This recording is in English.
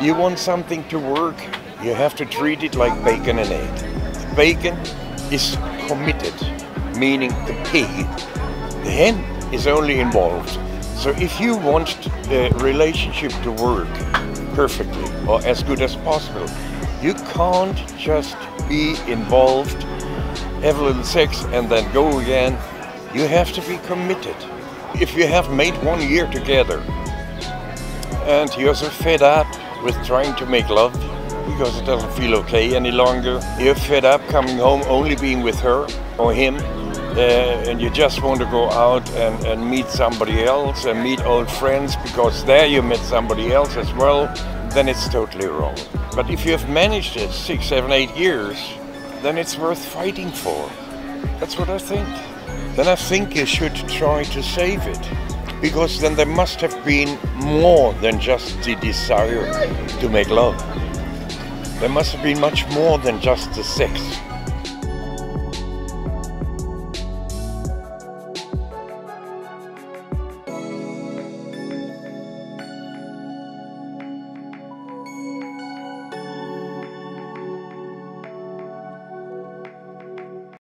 You want something to work, you have to treat it like bacon and egg. Bacon is committed, meaning the pig. The hen is only involved. So if you want the relationship to work perfectly or as good as possible, you can't just be involved, have a little sex and then go again. You have to be committed. If you have made one year together and you're so fed up with trying to make love because it doesn't feel okay any longer. You're fed up coming home only being with her or him uh, and you just want to go out and, and meet somebody else and meet old friends because there you met somebody else as well, then it's totally wrong. But if you have managed it six, seven, eight years, then it's worth fighting for. That's what I think. Then I think you should try to save it because then there must have been more than just the desire to make love. There must have been much more than just the sex.